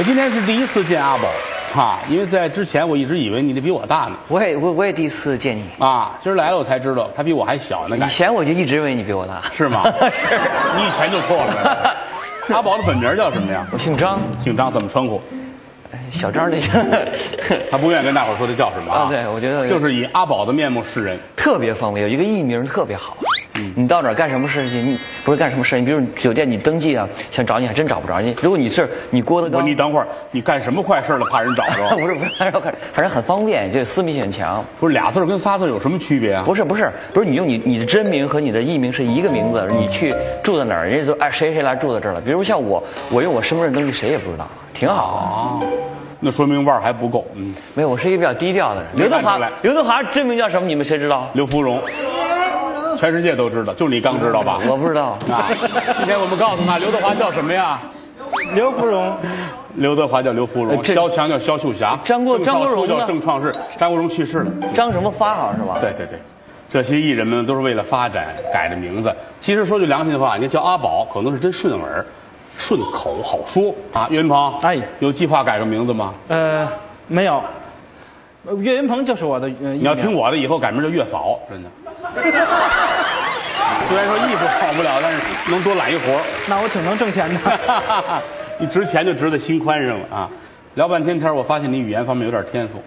我今天是第一次见阿宝，哈，因为在之前我一直以为你得比我大呢，我也我我也第一次见你，啊，今儿来了我才知道他比我还小呢，以前我就一直以为你比我大。是吗？你以前就错了。阿宝的本名叫什么呀？我姓张，姓张，怎么称呼？小张就行。他不愿意跟大伙儿说他叫什么啊？啊对我觉得就是以阿宝的面目示人。特别方便，有一个艺名特别好。你到哪儿干什么事情？你不是干什么事情？比如酒店你登记啊，想找你还真找不着你。如果你是你郭德纲，你等会儿，你干什么坏事了？怕人找着？不是不是，反正反正很方便，就私密性很强。不是俩字儿跟仨字儿有什么区别啊？不是不是不是，你用你你的真名和你的艺名是一个名字，你去住在哪儿，人家都哎谁谁来住在这儿了。比如像我，我用我身份证登记，谁也不知道，挺好。啊，那说明腕儿还不够。嗯，没有，我是一个比较低调的人。刘德华刘德华真名叫什么？你们谁知道？刘芙蓉，全世界都知道，就你刚知道吧？我不知道。啊，今天我们告诉他刘德华叫什么呀？刘芙蓉，刘德华叫刘芙蓉，呃这萧强叫肖秀霞，张国郑少秋叫张国荣叫郑创世，张国荣去世了。张什么发好像是吧？对对对，这些艺人们都是为了发展改的名字。其实说句良心话，你叫阿宝可能是真顺耳、顺口，好说啊。岳云鹏，哎有计划改个名字吗？呃，没有，呃岳云鹏就是我的。呃、你要听我的，以后改名叫月嫂，真的。虽然说艺术好不了，但是能多揽一活儿。那我挺能挣钱的。你值钱就值在心宽上了啊！聊半天天，我发现你语言方面有点天赋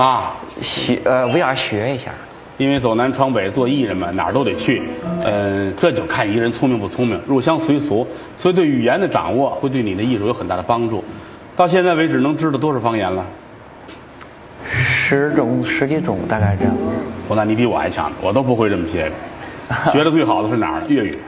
啊。学呃，我想学一下。因为走南闯北做艺人嘛，哪儿都得去，嗯、这就看一个人聪明不聪明，入乡随俗，所以对语言的掌握会对你的艺术有很大的帮助。到现在为止，能知道多少方言了？十种十几种大概这样。我那你比我还强，我都不会这么些个。学的最好的是哪儿？粤语，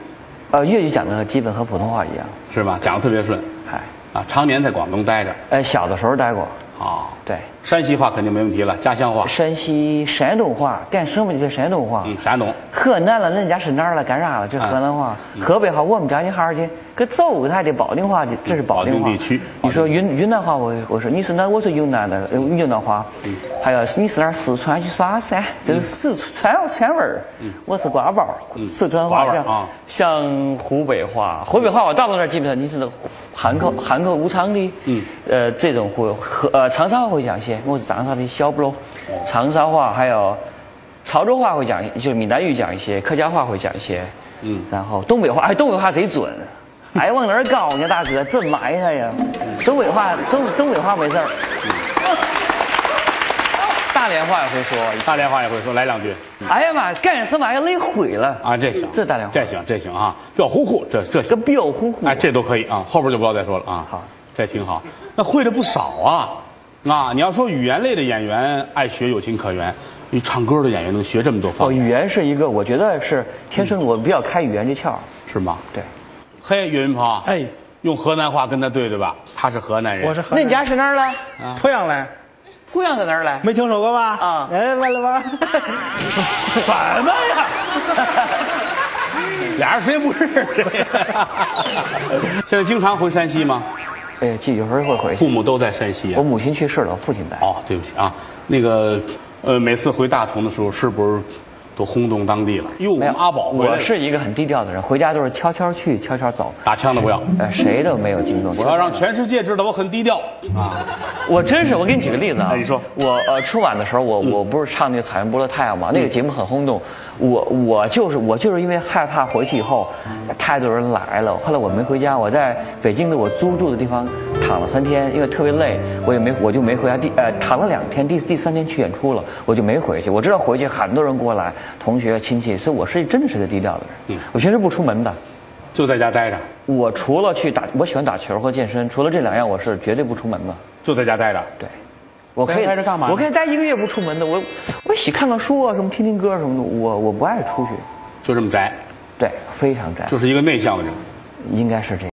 呃，粤语讲的基本和普通话一样。是吧？讲的特别顺哎，啊，常年在广东待着哎，小的时候待过。啊。对，山西话肯定没问题了，家乡话，山西山东话干什么就叫山东话。嗯，山东，河南了，恁家是哪儿了？干啥了？这河南话。河北话，我们家你哈儿去，可走他的保定话，这是保定话。保定地区你说云云南话，我我说你是哪？我说云南的，呃云南话。嗯还有你是哪儿？四川去耍噻，这是四川川味儿。嗯我是瓜包，四川话像瓜味儿啊像湖北话，湖北话我大部分那儿基本上你是那个汉口汉口武昌的，嗯，呃这种会和呃长沙话会讲一些，我是长沙的小不咯，长沙话还有。潮州话会讲，就是闽南语讲一些，客家话会讲一些，嗯。然后东北话，哎，东北话贼准，哎往哪儿搞呢，大哥，真埋汰呀！东北话，东东北话没事儿，大连话也会说，大连话也会说，来两句。哎呀妈，干什么呀？累毁了？啊，这行，这大连话。这行，这行啊，彪呼呼，这这这行，彪呼呼，哎，这都可以啊，后边就不要再说了啊。好，这挺好，那会的不少啊。啊，你要说语言类的演员爱学有情可原，你唱歌的演员能学这么多哦，方言，语言是一个，我觉得是天生我比较开语言这窍，是吗？对。嘿，岳云鹏，哎，用河南话跟他对对吧？他是河南人，我是河南那你家是哪儿的？濮阳来，濮阳在哪儿来？没听说过吧？啊哎，完了吧？什么呀？俩人谁不认识谁。现在经常回山西吗？哎，记有时候会回去。父母都在山西啊我。母亲去世了，我父亲在。哦，对不起啊，那个，呃，每次回大同的时候，是不是都轰动当地了？哟，我没有们阿宝回来了我是一个很低调的人，回家都是悄悄去，悄悄走，打枪的不要，呃，谁都没有惊动。我要让全世界知道我很低调啊。我真是，我给你举个例子啊。哎你说我呃春晚的时候，我我不是唱那个《草原播的太阳》嘛，那个节目很轰动。我我就是我就是因为害怕回去以后太多人来了，后来我没回家，我在北京的我租住的地方躺了三天，因为特别累，我也没我就没回家。第呃躺了两天，第第三天去演出了，我就没回去。我知道回去很多人过来，同学亲戚，所以我是真的是个低调的人。嗯我平时不出门的。就在家待着，我除了去打，我喜欢打球和健身，除了这两样，我是绝对不出门的。就在家待着。对，我可以待着干嘛我可以待一个月不出门的。我我喜看看书啊，什么听听歌什么的。我我不爱出去，就这么宅，对，非常宅，就是一个内向的人。应该是这样。